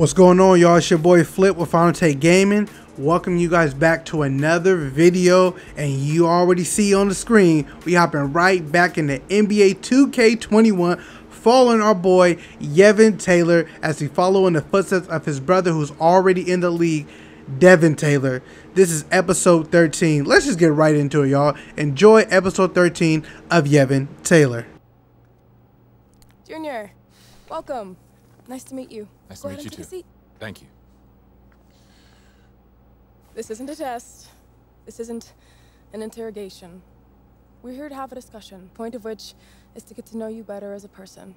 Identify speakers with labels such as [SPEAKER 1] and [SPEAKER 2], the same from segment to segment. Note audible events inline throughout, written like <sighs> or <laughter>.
[SPEAKER 1] What's going on, y'all? It's your boy Flip with Final Take Gaming. Welcome you guys back to another video. And you already see on the screen, we hopping right back in the NBA 2K21 following our boy Yevin Taylor as we follow in the footsteps of his brother who's already in the league, Devin Taylor. This is episode 13. Let's just get right into it, y'all. Enjoy episode 13 of Yevin Taylor.
[SPEAKER 2] Junior, welcome. Nice to meet you.
[SPEAKER 3] Nice
[SPEAKER 2] Go
[SPEAKER 3] to meet you
[SPEAKER 2] and take a
[SPEAKER 3] too. Thank you.
[SPEAKER 2] This isn't a test. This isn't an interrogation. We're here to have a discussion, point of which is to get to know you better as a person.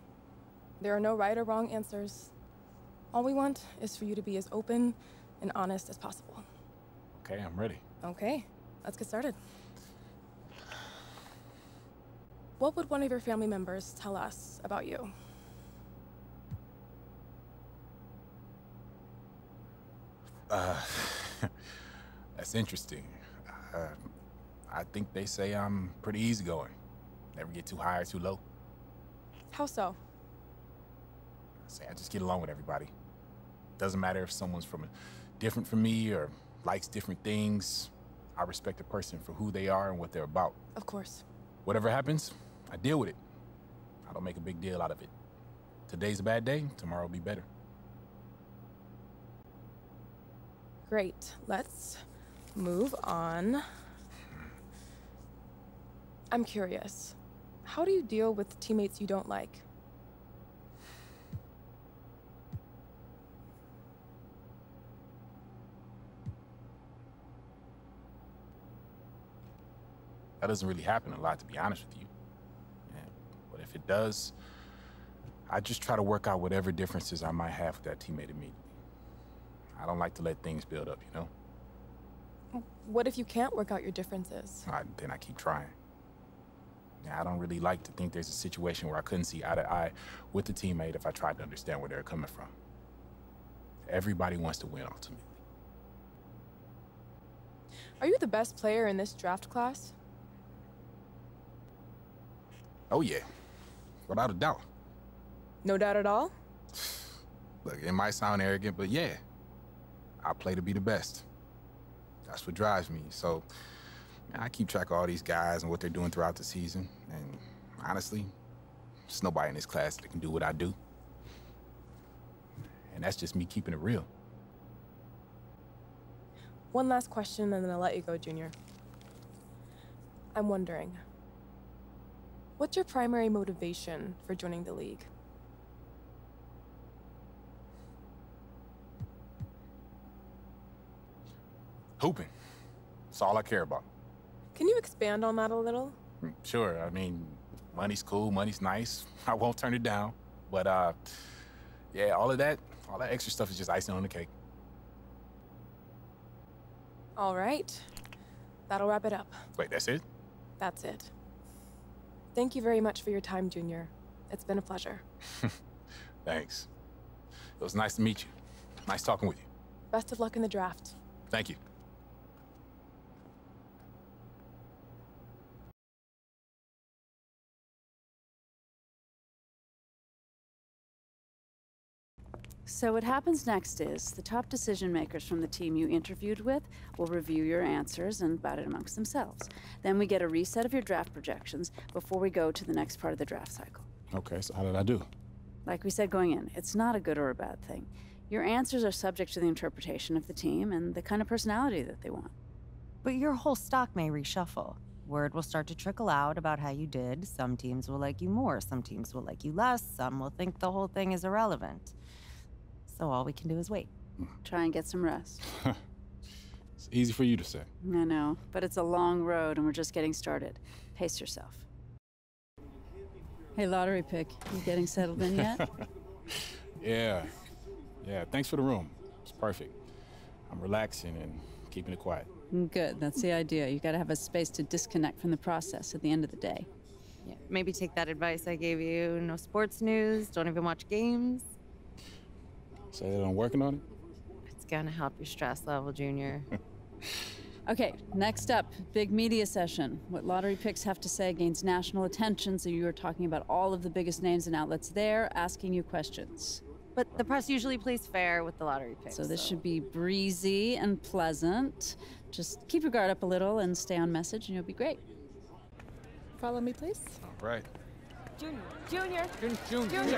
[SPEAKER 2] There are no right or wrong answers. All we want is for you to be as open and honest as possible.
[SPEAKER 3] Okay, I'm ready.
[SPEAKER 2] Okay, let's get started. What would one of your family members tell us about you?
[SPEAKER 3] Uh, <sighs> that's interesting. Uh, I think they say I'm pretty easygoing. Never get too high or too low.
[SPEAKER 2] How so?
[SPEAKER 3] I say I just get along with everybody. Doesn't matter if someone's from different from me or likes different things. I respect a person for who they are and what they're about.
[SPEAKER 2] Of course.
[SPEAKER 3] Whatever happens, I deal with it. I don't make a big deal out of it. Today's a bad day, tomorrow will be better.
[SPEAKER 2] Great. Let's move on. I'm curious. How do you deal with teammates you don't like?
[SPEAKER 3] That doesn't really happen a lot, to be honest with you. Yeah. But if it does, I just try to work out whatever differences I might have with that teammate immediately. I don't like to let things build up, you know?
[SPEAKER 2] What if you can't work out your differences?
[SPEAKER 3] I, then I keep trying. Yeah, I don't really like to think there's a situation where I couldn't see eye to eye with the teammate if I tried to understand where they're coming from. Everybody wants to win ultimately.
[SPEAKER 2] Are you the best player in this draft class?
[SPEAKER 3] Oh, yeah. Without a doubt.
[SPEAKER 2] No doubt at all? <sighs>
[SPEAKER 3] Look, it might sound arrogant, but yeah, I play to be the best. That's what drives me. So I keep track of all these guys and what they're doing throughout the season. And honestly, there's nobody in this class that can do what I do. And that's just me keeping it real.
[SPEAKER 2] One last question and then I'll let you go, Junior. I'm wondering, what's your primary motivation for joining the league?
[SPEAKER 3] Hooping. That's all I care about.
[SPEAKER 2] Can you expand on that a little?
[SPEAKER 3] Mm, Sure, I mean, money's cool, money's nice. <laughs> I won't turn it down. But uh yeah, all of that, all that extra stuff is just icing on the cake.
[SPEAKER 2] All right. That'll wrap it up.
[SPEAKER 3] Wait, that's it?
[SPEAKER 2] That's it. Thank you very much for your time, Junior. It's been a pleasure. <laughs>
[SPEAKER 3] Thanks. It was nice to meet you. Nice talking with you.
[SPEAKER 2] Best of luck in the draft.
[SPEAKER 3] Thank you.
[SPEAKER 4] So what happens next is the top decision makers from the team you interviewed with will review your answers and bat it amongst themselves. Then we get a reset of your draft projections before we go to the next part of the draft cycle.
[SPEAKER 3] Okay, so how did I do?
[SPEAKER 4] Like we said going in, it's not a good or a bad thing. Your answers are subject to the interpretation of the team and the kind of personality that they want.
[SPEAKER 5] But your whole stock may reshuffle. Word will start to trickle out about how you did. Some teams will like you more, some teams will like you less, some will think the whole thing is irrelevant. So all we can do is wait.
[SPEAKER 4] Try and get some rest. <laughs>
[SPEAKER 3] It's easy for you to say.
[SPEAKER 4] I know, but it's a long road and we're just getting started. Pace yourself. Hey, lottery pick, you getting settled in yet? <laughs>
[SPEAKER 3] Yeah. Yeah, thanks for the room. It's perfect. I'm relaxing and keeping it quiet.
[SPEAKER 4] Good, that's the idea. You gotta have a space to disconnect from the process at the end of the day.
[SPEAKER 5] Yeah, maybe take that advice I gave you. No sports news, don't even watch games.
[SPEAKER 3] Say that I'm working on it?
[SPEAKER 5] It's gonna help your stress level, Junior. <laughs>
[SPEAKER 4] Okay, next up, big media session. What lottery picks have to say gains national attention, so you are talking about all of the biggest names and outlets there asking you questions.
[SPEAKER 5] But the press usually plays fair with the lottery picks.
[SPEAKER 4] So this should be breezy and pleasant. Just keep your guard up a little and stay on message, and you'll be great.
[SPEAKER 2] Follow me, please.
[SPEAKER 3] All right.
[SPEAKER 2] Junior. Junior.
[SPEAKER 3] Junior.
[SPEAKER 2] Junior.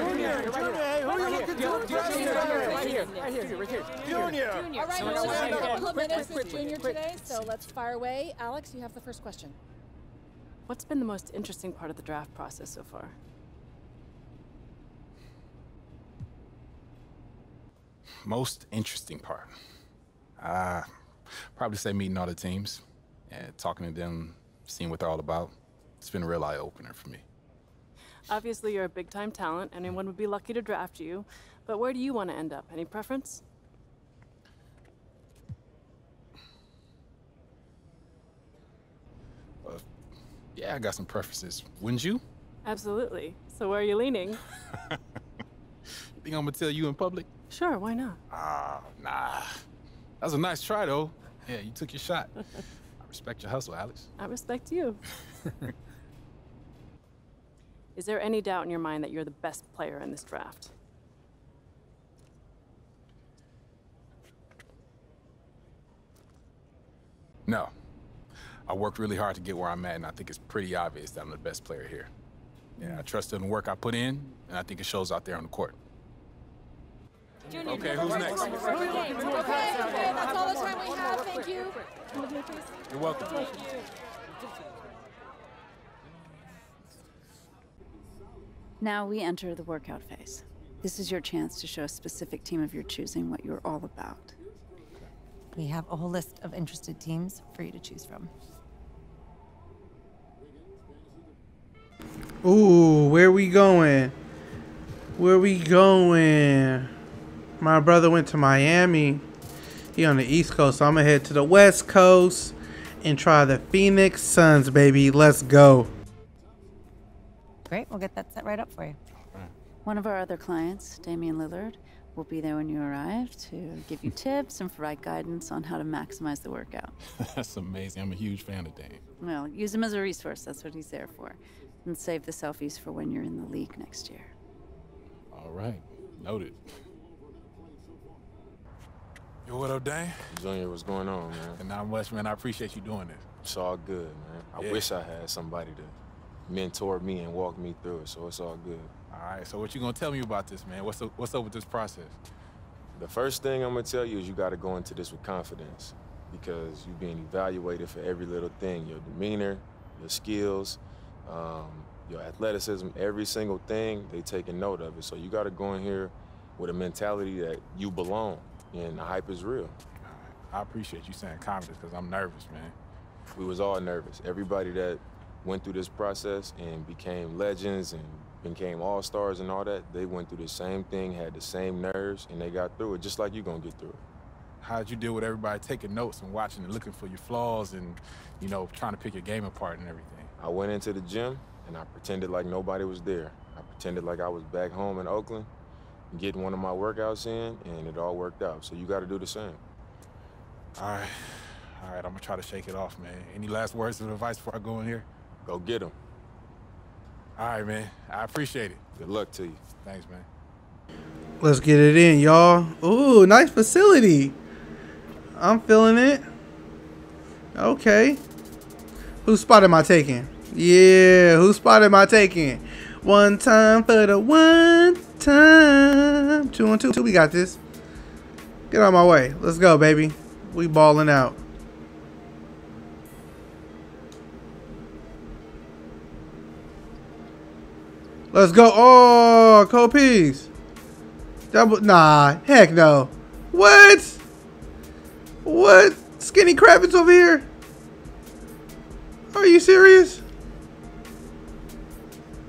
[SPEAKER 6] Junior!
[SPEAKER 2] All right, we only have a couple of minutes with Junior today, so let's fire away. Alex, you have the first question.
[SPEAKER 7] What's been the most interesting part of the draft process so far?
[SPEAKER 3] Most interesting part. Uh, probably say meeting all the teams and talking to them, seeing what they're all about. It's been a real eye opener for me.
[SPEAKER 7] Obviously, you're a big time talent. Anyone would be lucky to draft you. But where do you want to end up? Any preference?
[SPEAKER 3] Yeah, I got some preferences. Wouldn't you?
[SPEAKER 7] Absolutely. So where are you leaning? <laughs>
[SPEAKER 3] You think I'm gonna tell you in public?
[SPEAKER 7] Sure, why not?
[SPEAKER 3] Ah, nah. That was a nice try, though. Yeah, you took your shot. <laughs> I respect your hustle, Alex.
[SPEAKER 7] I respect you. <laughs> Is there any doubt in your mind that you're the best player in this draft?
[SPEAKER 3] No. I worked really hard to get where I'm at, and I think it's pretty obvious that I'm the best player here. Yeah, I trust in the work I put in, and I think it shows out there on the court. Okay, who's next?
[SPEAKER 2] Okay, okay, that's all the time we have. Thank you.
[SPEAKER 3] You're welcome.
[SPEAKER 4] Now we enter the workout phase. This is your chance to show a specific team of your choosing what you're all about.
[SPEAKER 5] We have a whole list of interested teams for you to choose from.
[SPEAKER 1] Ooh, where we going? Where we going? My brother went to Miami. He on the East Coast, so I'm gonna head to the West Coast and try the Phoenix Suns, baby. Let's go.
[SPEAKER 5] Great, we'll get that set right up for you.
[SPEAKER 4] One of our other clients, Damian Lillard, will be there when you arrive to give you <laughs> tips and provide guidance on how to maximize the workout. <laughs>
[SPEAKER 3] That's amazing. I'm a huge fan of Dame.
[SPEAKER 4] Well, use him as a resource. That's what he's there for. And save the selfies for when you're in the league next year.
[SPEAKER 3] All right. Noted. Yo, what up, Dame?
[SPEAKER 6] Junior, what's going on, man?
[SPEAKER 3] And not much, man. I appreciate you doing this.
[SPEAKER 6] It's all good, man. I
[SPEAKER 3] Yeah.
[SPEAKER 6] wish I had somebody to mentor me and walked me through it, so it's all good.
[SPEAKER 3] All right. So, what you gonna tell me about this, man? What's up, what's up with this process?
[SPEAKER 6] The first thing I'm gonna tell you is you gotta go into this with confidence because you're being evaluated for every little thing your demeanor, your skills, um, your athleticism, every single thing, they taking note of it. So you gotta go in here with a mentality that you belong and the hype is real.
[SPEAKER 3] I appreciate you saying confidence because I'm nervous, man.
[SPEAKER 6] we was all nervous. Everybody that went through this process and became legends and became all stars and all that, they went through the same thing, had the same nerves, and they got through it just like you're gonna get through it.
[SPEAKER 3] How'd you deal with everybody taking notes and watching and looking for your flaws and, you know, trying to pick your game apart and everything?
[SPEAKER 6] I went into the gym and I pretended like nobody was there. I pretended like I was back home in Oakland, getting one of my workouts in, and it all worked out. So you got to do the same.
[SPEAKER 3] All right. All right. I'm gonna try to shake it off, man. Any last words of advice before I go in here?
[SPEAKER 6] Go get them.
[SPEAKER 3] All right, man. I appreciate it.
[SPEAKER 6] Good luck to you.
[SPEAKER 3] Thanks, man.
[SPEAKER 1] Let's get it in, y'all. Ooh, nice facility. I'm feeling it. Okay. Whose spot am I taking? Yeah, whose spot am I taking? One time for the one time. Two and two. We got this. Get out of my way. Let's go, baby. We balling out. Let's go. Oh, cold Copies. Double. Nah. Heck no. What? What? Skinny Kravitz over here? Are you serious?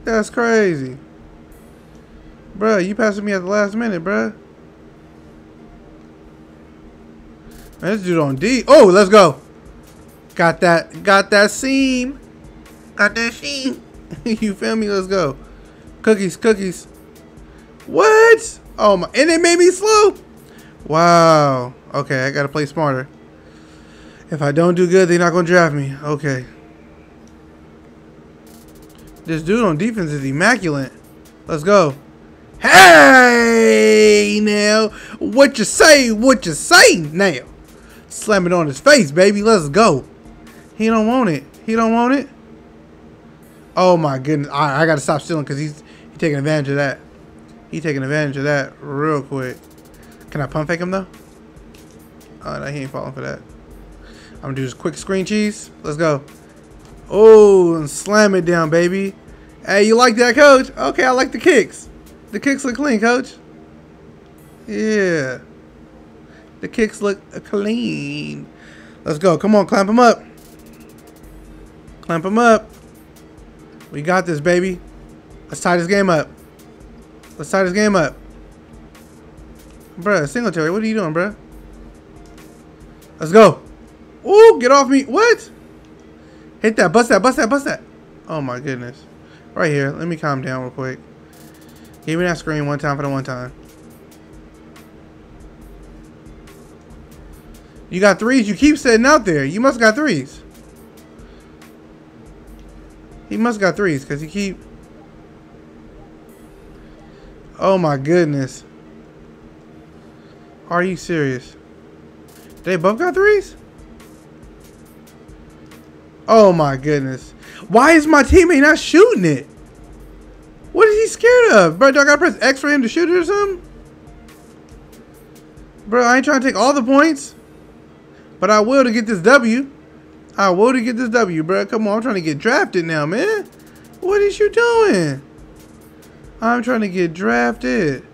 [SPEAKER 1] That's crazy. Bruh, you passing me at the last minute, bruh. Man, this dude on D. Oh, let's go. Got that. Got that seam. Got that seam. <laughs> you feel me? Let's go. Cookies, cookies. What? Oh my! And it made me slow. Wow. Okay, I gotta play smarter. If I don't do good, they're not gonna draft me. Okay. This dude on defense is immaculate. Let's go. Hey, now, what you say? What you say now? Slam it on his face, baby. Let's go. He don't want it. He don't want it. Oh my goodness! I, I gotta stop stealing because he's he taking advantage of that. He taking advantage of that real quick. Can I pump fake him though? Oh, no, he ain't falling for that. I'm gonna do this quick screen cheese. Let's go. Oh, and slam it down, baby. Hey, you like that, coach? Okay, I like the kicks. The kicks look clean, coach. Yeah. The kicks look clean. Let's go. Come on, clamp them up. Clamp them up. We got this, baby. Let's tie this game up. Let's tie this game up. Bruh, Singletary, what are you doing, bruh? Let's go. Ooh, get off me. What? Hit that, bust that, bust that, bust that. Oh my goodness. Right here. Let me calm down real quick. Give me that screen one time for the one time. You got threes? You keep sitting out there. You must got threes. He must got threes because he keep... Oh my goodness. Are you serious? They both got threes? Oh my goodness. Why is my teammate not shooting it? What is he scared of? Bro, do I gotta press X for him to shoot it or something? Bro, I ain't trying to take all the points. But I will to get this W. I will to get this W, bro. Come on, I'm trying to get drafted now, man. What is you doing? I'm trying to get drafted.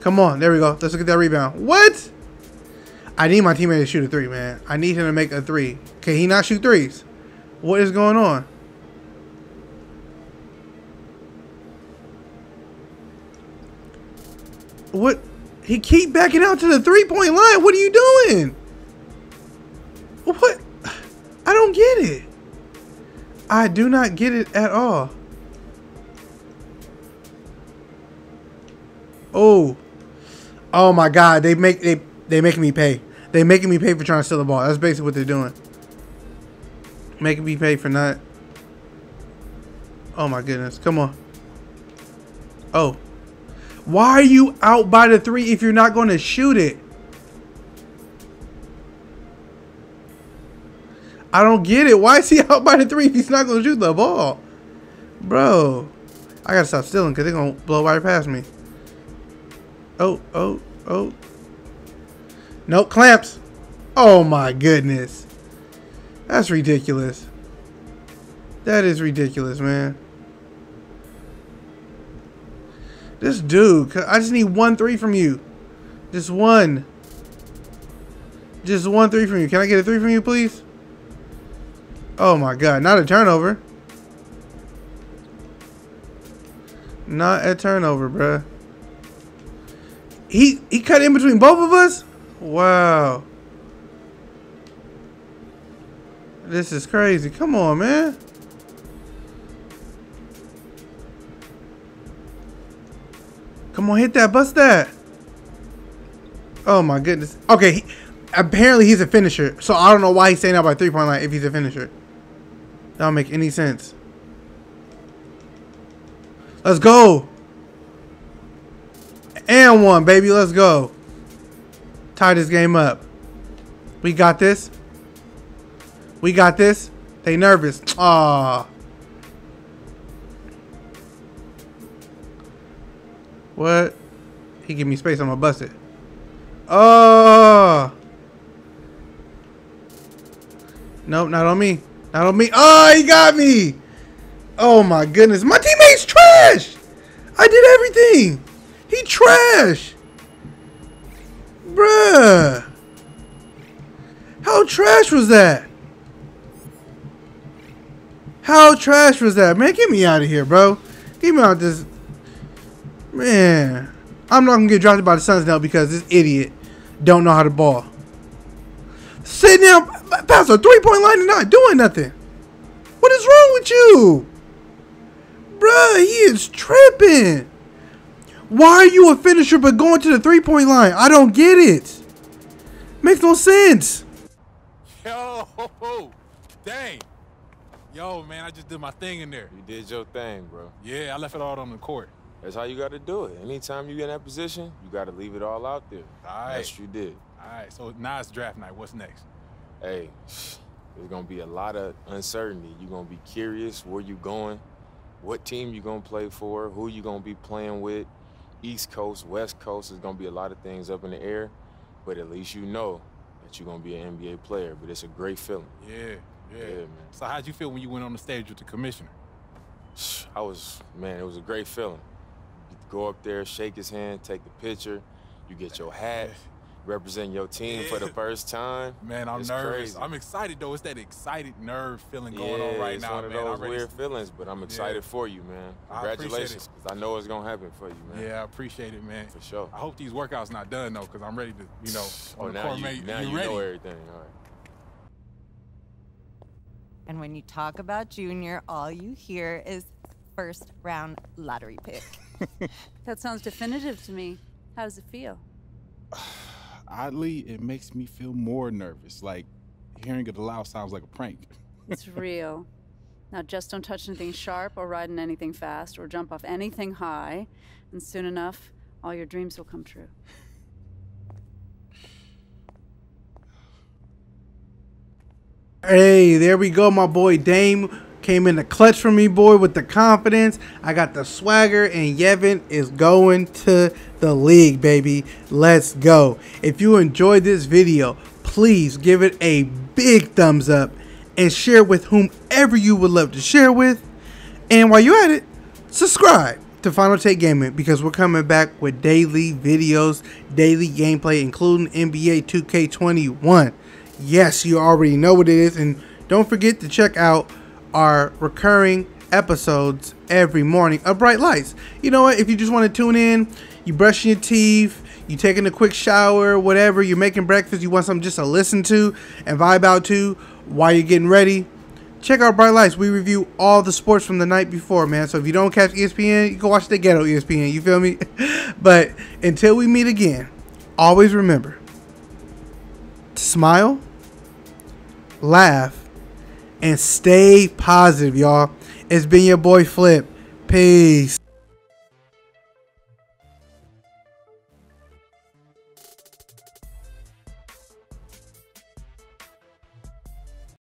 [SPEAKER 1] Come on, there we go. Let's look at that rebound. What? I need my teammate to shoot a three, man. I need him to make a three. Can he not shoot threes? What is going on? What? He keep backing out to the three-point line. What are you doing? What? I don't get it. I do not get it at all. Oh. Oh my god, they make they they making me pay. They making me pay for trying to steal the ball. That's basically what they're doing. Making me pay for not. Oh my goodness. Come on. Oh. Why are you out by the three if you're not going to shoot it? I don't get it. Why is he <laughs> out by the three if he's not going to shoot the ball? Bro. I got to stop stealing because they're going to blow right past me. Oh, oh, oh. No clamps. Oh my goodness. That's ridiculous. That is ridiculous, man. This dude, I just need one three from you. Just one. Just one three from you. Can I get a three from you, please? Oh my god, not a turnover. Not a turnover, bruh. He he cut in between both of us? Wow. This is crazy. Come on, man. Come on, hit that, bust that. Oh my goodness. Okay, he, apparently he's a finisher. So I don't know why he's saying out by three point line if he's a finisher. That don't make any sense. Let's go. And one, baby. Let's go. Tie this game up. We got this. We got this. They nervous. Ah. What? He give me space. I'm gonna bust it. Oh. Nope, not on me. Not on me. Oh, he got me. Oh my goodness. My teammate's trash. I did everything. He trash. Bruh. How trash was that? How trash was that? Man, get me out of here, bro. Get me out of this. Man. I'm not going to get drafted by the Suns now because this idiot don't know how to ball. Sitting down past a three-point line and not doing nothing. What is wrong with you? Bruh, he is tripping. Why are you a finisher but going to the three-point line? I don't get it. Makes no sense.
[SPEAKER 3] Yo, dang. Yo, man, I just did my thing in there.
[SPEAKER 6] You did your thing, bro.
[SPEAKER 3] Yeah, I left it all on the court.
[SPEAKER 6] That's how you got to do it. Anytime you get in that position, you got to leave it all out there.
[SPEAKER 3] All right.
[SPEAKER 6] That's what you did.
[SPEAKER 3] All right, so now it's draft night. What's next?
[SPEAKER 6] Hey, there's gonna be a lot of uncertainty. You're gonna be curious where you going, what team you're gonna play for, who you're gonna be playing with, East Coast, West Coast. There's gonna be a lot of things up in the air, but at least you know that you're gonna be an NBA player. But it's a great feeling.
[SPEAKER 3] Yeah, yeah.
[SPEAKER 6] Yeah, man.
[SPEAKER 3] So how'd you feel when you went on the stage with the commissioner?
[SPEAKER 6] I was, man, it was a great feeling. You go up there, shake his hand, take the picture. You get your hat, represent your team for the first time.
[SPEAKER 3] Man, I'm
[SPEAKER 6] It's
[SPEAKER 3] nervous.
[SPEAKER 6] crazy.
[SPEAKER 3] I'm excited though. It's that excited nerve feeling going
[SPEAKER 6] yeah,
[SPEAKER 3] on right
[SPEAKER 6] it's
[SPEAKER 3] now,
[SPEAKER 6] one of
[SPEAKER 3] man.
[SPEAKER 6] those
[SPEAKER 3] I'm ready
[SPEAKER 6] weird feelings, but I'm excited for you, man.
[SPEAKER 3] I appreciate it.
[SPEAKER 6] Congratulations, because I know it's gonna happen for you, man.
[SPEAKER 3] Yeah, I appreciate it, man.
[SPEAKER 6] For sure.
[SPEAKER 3] I hope these workouts not done though, because I'm ready to, you know,
[SPEAKER 6] Oh,
[SPEAKER 3] on the
[SPEAKER 6] now
[SPEAKER 3] court,
[SPEAKER 6] you,
[SPEAKER 3] man.
[SPEAKER 6] now
[SPEAKER 3] you
[SPEAKER 6] you
[SPEAKER 3] ready?
[SPEAKER 6] know everything. All right.
[SPEAKER 5] And when you talk about Junior, all you hear is first round lottery pick.
[SPEAKER 4] That sounds definitive to me. How does it feel?
[SPEAKER 8] Oddly, it makes me feel more nervous. Like hearing it aloud sounds like a prank.
[SPEAKER 4] It's real. Now, just don't touch anything sharp or ride in anything fast or jump off anything high, and soon enough, all your dreams will come true.
[SPEAKER 1] Hey, there we go. My boy Dame came in the clutch for me, boy, with the confidence. I got the swagger, and Yevin is going to the league, baby. Let's go. If you enjoyed this video, please give it a big thumbs up and share with whomever you would love to share with. And while you're at it, subscribe to Final Take Gaming because we're coming back with daily videos, daily gameplay, including NBA 2K21. Yes, you already know what it is. And don't forget to check out our recurring episodes every morning of Bright Lights. You know what? If you just want to tune in, you brushing your teeth, you taking a quick shower, whatever, you're making breakfast, you want something just to listen to and vibe out to while you're getting ready, check out Bright Lights. We review all the sports from the night before, man. So if you don't catch ESPN, you can watch the ghetto ESPN. You feel me? <laughs> but until we meet again, always remember to smile, laugh, and stay positive, y'all. It's been your boy Flip. Peace.